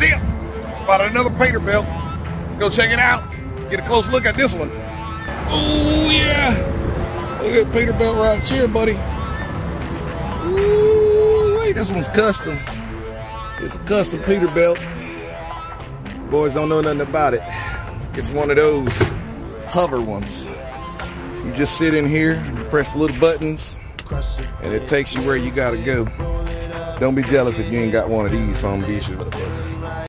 dip. Spotted another Peterbilt. Let's go check it out. Get a close look at this one. Oh yeah. Look at Peterbilt right here, buddy. Ooh, wait, this one's custom. It's a custom Peterbilt. Boys don't know nothing about it. It's one of those hover ones. You just sit in here, press the little buttons, and it takes you where you gotta go. Don't be jealous if you ain't got one of these some bitches.